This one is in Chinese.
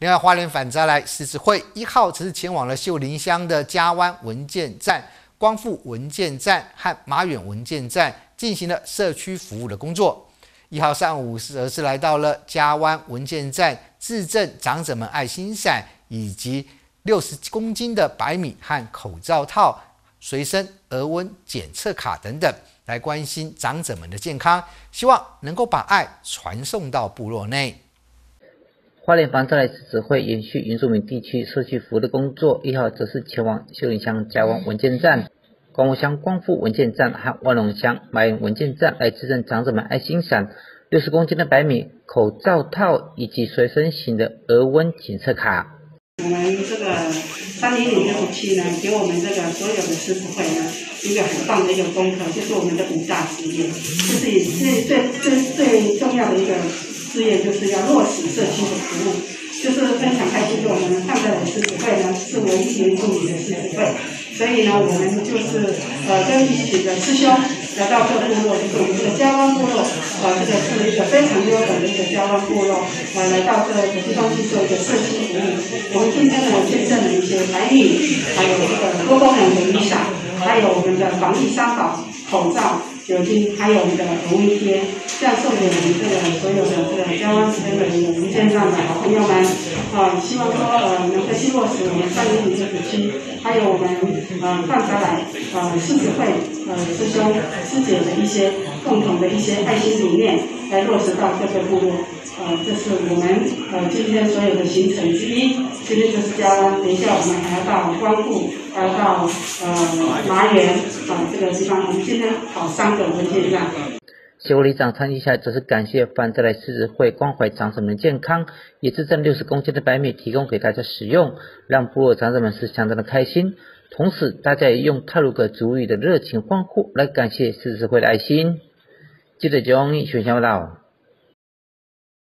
另外，花莲反灾来狮子会一号则是前往了秀林乡的嘉湾文件站、光复文件站和马远文件站，进行了社区服务的工作。一号上午则是来到了嘉湾文件站，自赠长者们爱心伞以及六十公斤的白米和口罩套、随身额温检测卡等等，来关心长者们的健康，希望能够把爱传送到部落内。花莲防灾来指会延续原住民地区社区服务的工作，一号则是前往秀林乡嘉湾文件站、光武乡光复文件站和万隆乡马园文件站来支赠长者们爱心伞、六十公斤的白米、口罩套以及随身型的额温检测卡。我们这个三零五六七呢，给我们这个所有的师傅会呢一个很棒的一个功课，就是我们的五大事业，就是最最最最重要的一个。事业就是要落实社区的服务，就是分享开心。我们上在的狮子会呢是唯一原住民的狮子会，所以呢，我们就是呃跟一起的师兄来到这个部落，就是我们这个嘉湾部落，呃，这个是一个非常优等的一个嘉湾部落，呃，来到这个地方去做一个社区服务。我们今天呢见证了一些白米，还有这个多功能的雨伞，还有我们的防疫三宝口罩。酒精，还有我们的红一贴，这样送给我们这个所有的这个交湾这边的这个无线上的好朋友们，啊，希望说呃能够去落实我们三零五这个区，还有我们呃放下来呃狮子会呃师兄师姐的一些共同的一些爱心理念，来落实到各个部落。呃，这是我们呃今天所有的行程之一。今天就是嘉湾，等一下我们还要到光复，还要到呃麻园啊这个地方。我们今天跑三个文件站。协会理事长参与下，则是感谢范再来狮子会关怀长者们的健康，也自赠六十公斤的白米提供给大家使用，让部落长者们是相当的开心。同时，大家也用泰鲁格族语的热情欢呼来感谢狮子会的爱心。记者江毅选项到。